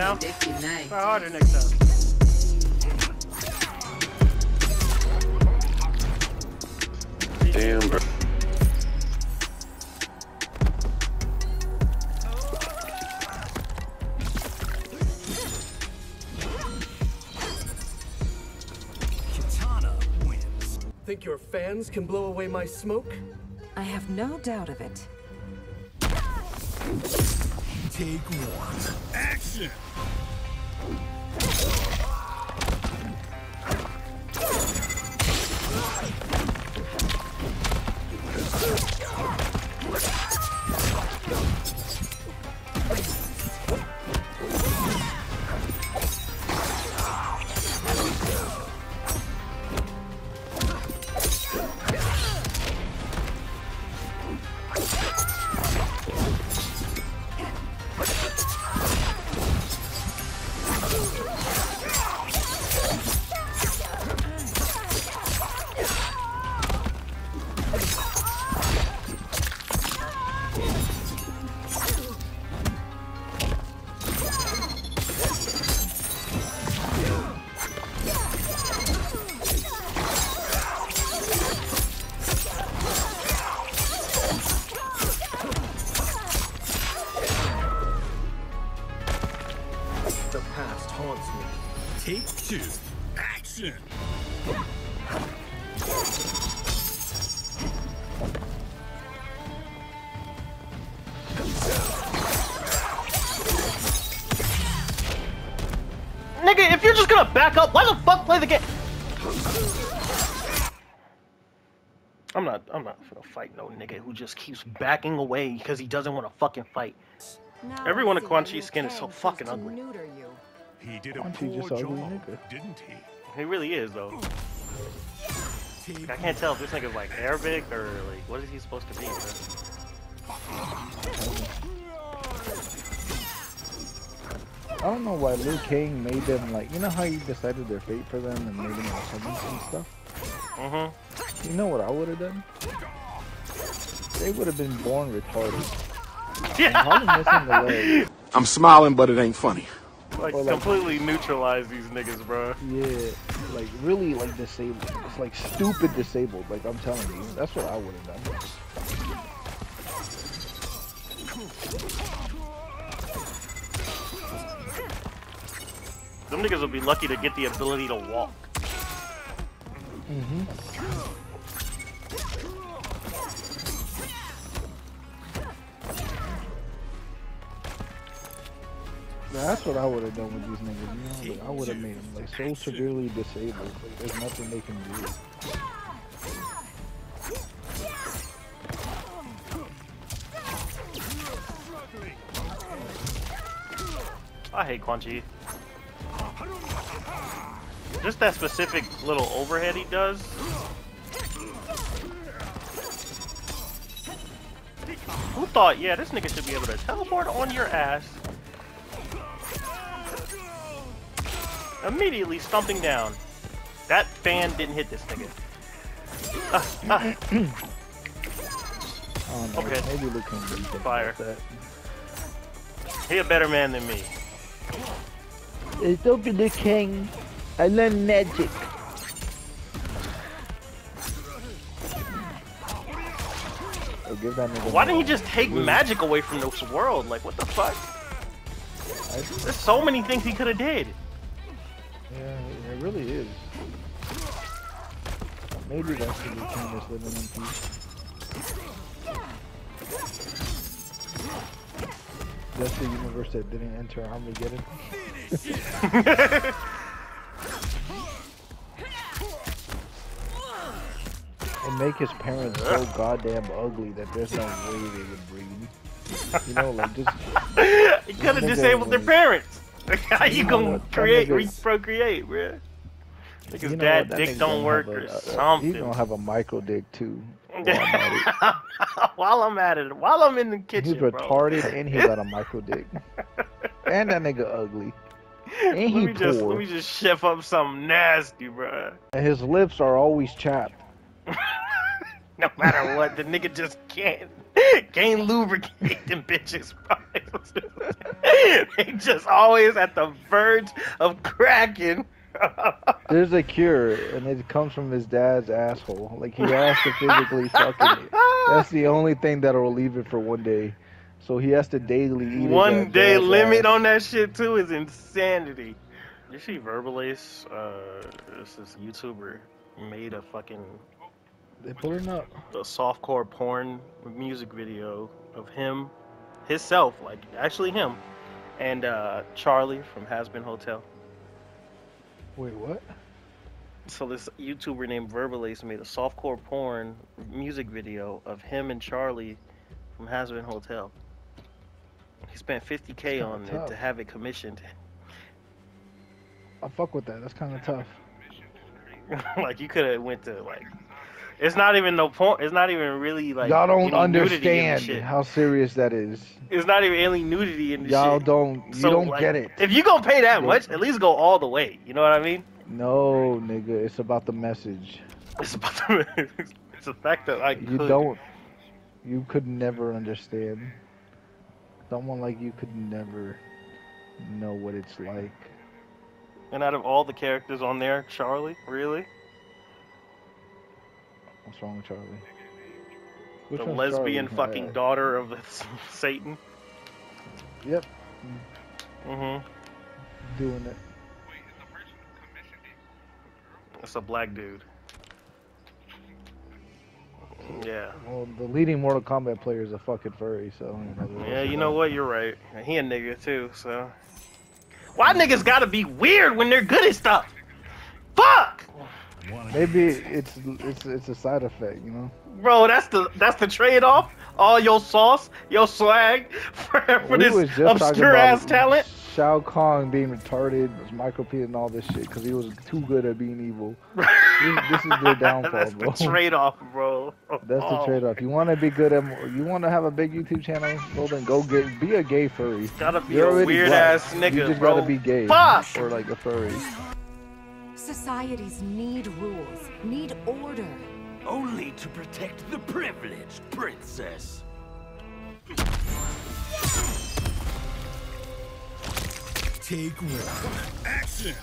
Come now. Try harder next time. Damn, bro. Kitana wins. Think your fans can blow away my smoke? I have no doubt of it. Take one. Action! Back up, why the fuck play the game? I'm not, I'm not gonna fight no nigga who just keeps backing away because he doesn't want to fucking fight. Now Everyone I at see Quan Chi's skin is so fucking chose to ugly. you. He did a Aren't poor just ugly, job, nigga? didn't he? He really is though. Take I can't tell if this nigga's like Arabic or like what is he supposed to be? I don't know why Liu Kang made them like you know how he decided their fate for them and made them all servants and stuff. Mm-hmm. You know what I would have done? They would have been born retarded. Yeah. Probably missing the leg. I'm smiling, but it ain't funny. Like like- completely neutralize these niggas, bro. Yeah, like really like disabled. It's like stupid disabled. Like I'm telling you, that's what I would have done. Them niggas will be lucky to get the ability to walk. Mm-hmm. That's what I would have done with these niggas. You know, like, I would have made them like so severely disabled. Like, there's nothing they can do. I hate Quan Chi. Just that specific little overhead he does. Who thought, yeah, this nigga should be able to teleport on your ass. Immediately stumping down. That fan didn't hit this nigga. Ah, ah. I don't. Okay. Maybe Liu Kang Fire. He a better man than me. It's don't be the king. I learned magic. Oh, give that Why didn't he just take magic away from this world? Like, what the fuck? There's so many things he could have did. Yeah, it really is. Maybe that's the Liu Kang that's living in peace. That's the universe that didn't enter Armageddon. And make his parents so goddamn ugly that there's no way they would breed. You know, like just he could have disabled their parents. How you You know gonna what, create, reprocreate? Niggas You know dad what, dick don't work or a- a- something. He's gonna have a micro dick too. while I'm at it. while I'm at it, while I'm in the kitchen, He's bro. retarded and he got a micro dick. and that nigga ugly. And let me just poor. let me just chef up something nasty, bruh. And his lips are always chapped. No matter what, the nigga just can't can't lubricate them bitches, bro. they just always at the verge of cracking. There's a cure, and it comes from his dad's asshole. Like he has to physically fucking it. That's the only thing that'll relieve it for one day. So he has to daily eat. his One ass- day limit ass. on that shit too is insanity. You see Verbalase, uh, this is YouTuber made a fucking They pulling up. a softcore porn music video of him, himself, like actually him, and uh, Charlie from Hazbin Hotel. Wait, what? So this YouTuber named Verbalase made a softcore porn music video of him and Charlie from Hazbin Hotel. He spent 50k kinda on it to have it commissioned. I fuck with that. That's kind of tough. like you could have went to like, it's not even no point. It's not even really like Y'all don't any nudity in the understand how serious that is. It's not even any nudity in the Y'all shit. don't. You So, don't like, get it. If you gonna pay that much, at least go all the way. You know what I mean? No, nigga. It's about the message. It's about the, it's the fact that I You could. don't. You could never understand. Someone like you could never know what it's like. And out of all the characters on there, Charlie, really, What's wrong with Charlie? Which the lesbian Charlie? fucking Uh, daughter of Satan. Yep, Mm-hmm. doing it. It's a black dude. Yeah. Well, the leading Mortal Kombat player is a fucking furry, so. You know, Yeah, you know what? You're right. He a nigga too, so. Why niggas gotta be weird when they're good at stuff? Fuck! Maybe it's it's it's a side effect, you know. Bro, that's the that's the trade off. All your sauce, your swag for, for We this was just talking obscure ass talent. Shao Kahn being retarded, was micro and all this shit because he was too good at being evil. This, this is their downfall, that's bro. the trade off, bro. That's the trade-off. You want to be good at, you want to have a big YouTube channel? Well, then go get, be a gay furry. Gotta be You're a weird black. ass nigga, You just bro. gotta be gay. Fuck! Or like a furry. Societies need rules, need order. Only to protect the privileged princess. Take one. Action.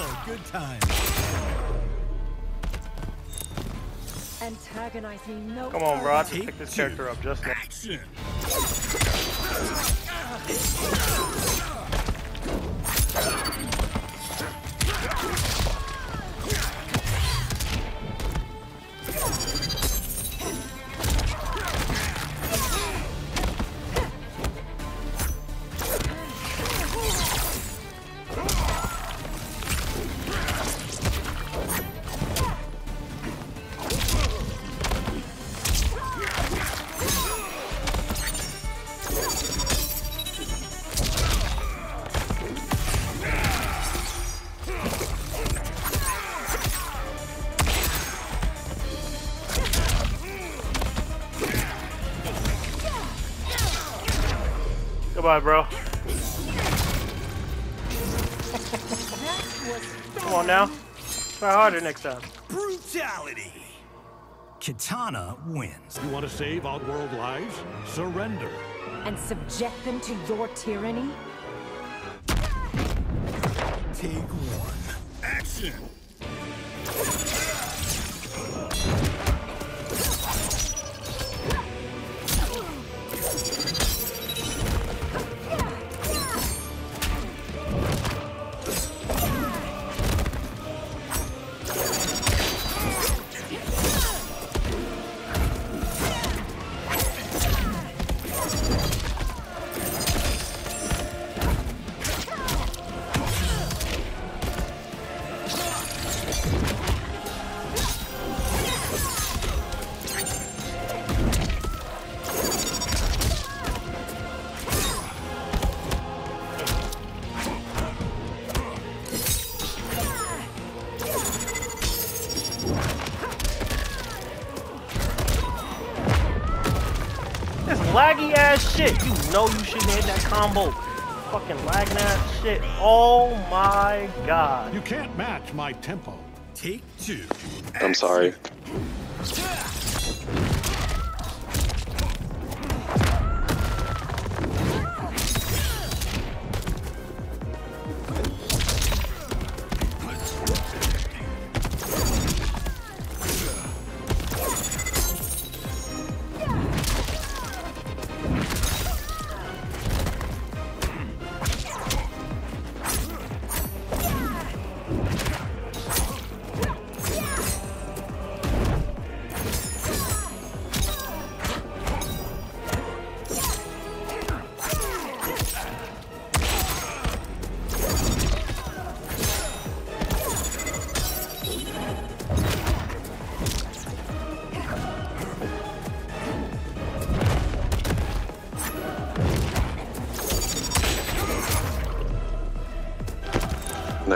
Oh, good time. Antagonize no Come on, bro. I have to pick this character up just now. Action. Bro. Come on now. Try harder next time. Brutality. Kitana wins. You want to save Outworld lives? Surrender. And subject them to your tyranny? Take one. Action. Know you shouldn't hit that combo. Fucking lagging ass shit. Oh my god. You can't match my tempo. Take two. I'm sorry.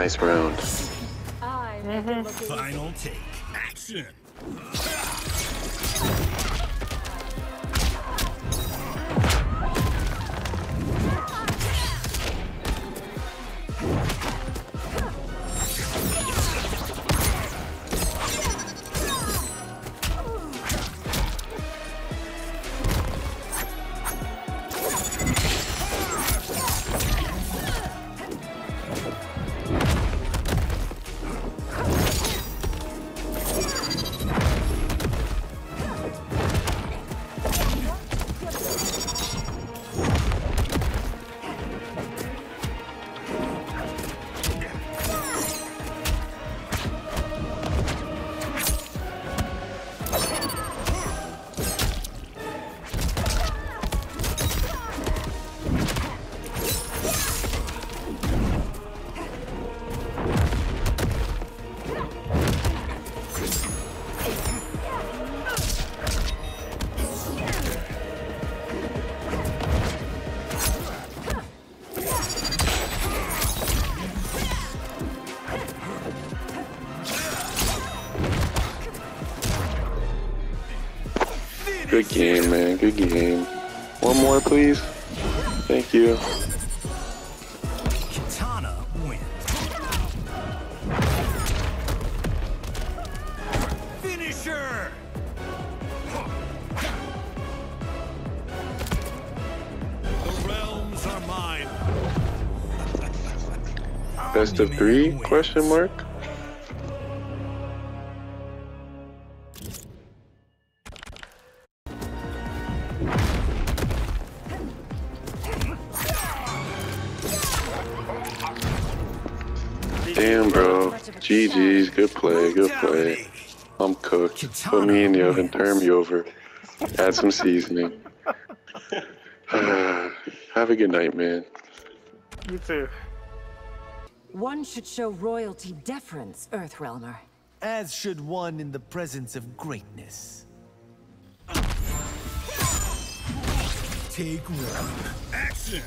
Nice round. I mm-hmm. make it look easy. Final take. Action. Game, man. Good game. One more, please. Thank you. Kitana wins. Finisher. The realms are mine. Best of three? Question mark. GG's. Good play. Good play. I'm cooked. Put me in the oven. Turn me over. Add some seasoning. Have a good night, man. You too. One should show royalty deference, Earthrealmer. As should one in the presence of greatness. Take one. Action.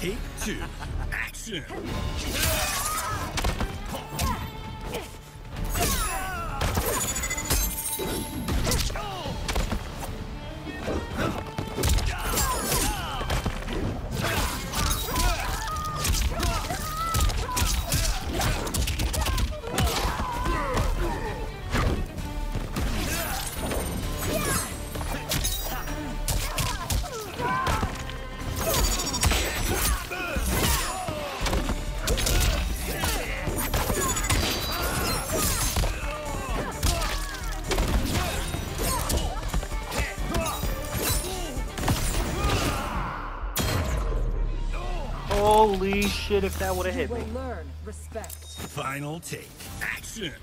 Take two. Action. Holy shit! If that would have hit me. learn respect. Final take, action!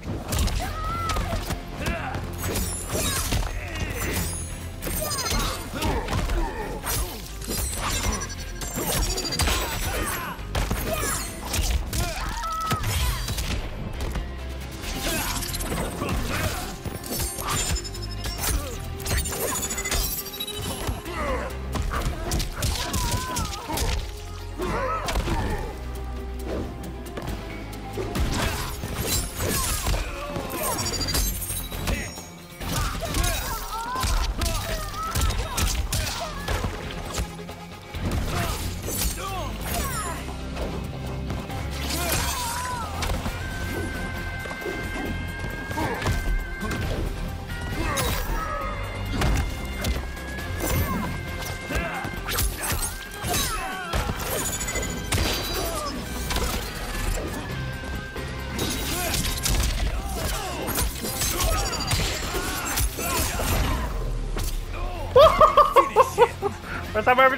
First time I ever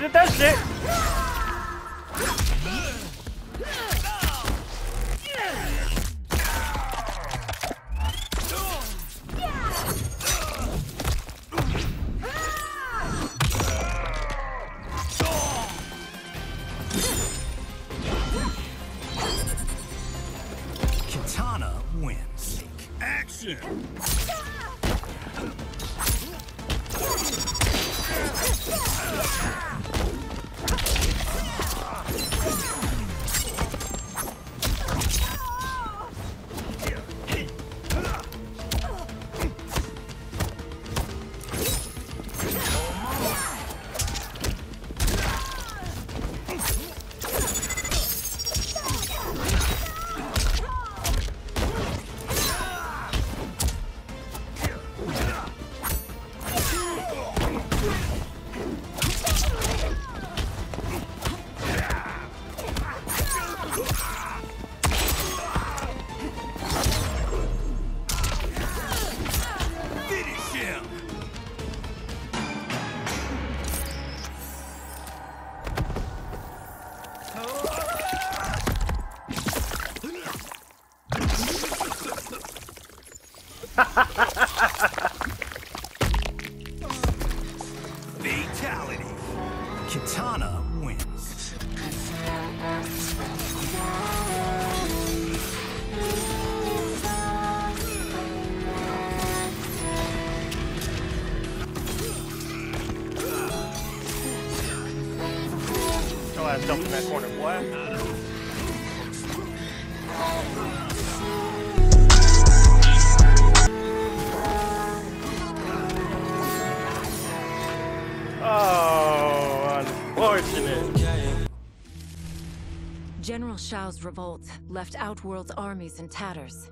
General Shao's revolt left Outworld's armies in tatters.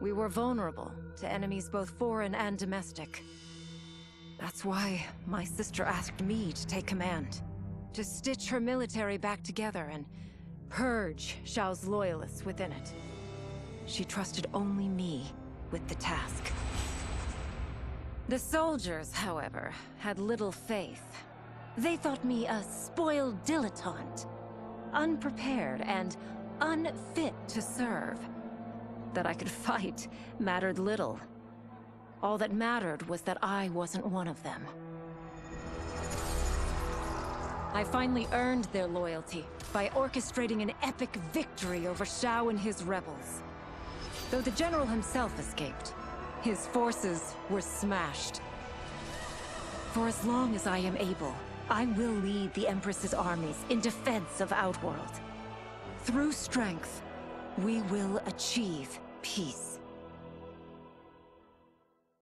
We were vulnerable to enemies both foreign and domestic. That's why my sister asked me to take command. To stitch her military back together and purge Shao's loyalists within it. She trusted only me with the task. The soldiers, however, had little faith. They thought me a spoiled dilettante, unprepared and unfit to serve. That I could fight mattered little. All that mattered was that I wasn't one of them. I finally earned their loyalty by orchestrating an epic victory over Shao and his rebels. Though the general himself escaped, his forces were smashed. For as long as I am able, I will lead the Empress's armies in defense of Outworld. Through strength, we will achieve peace.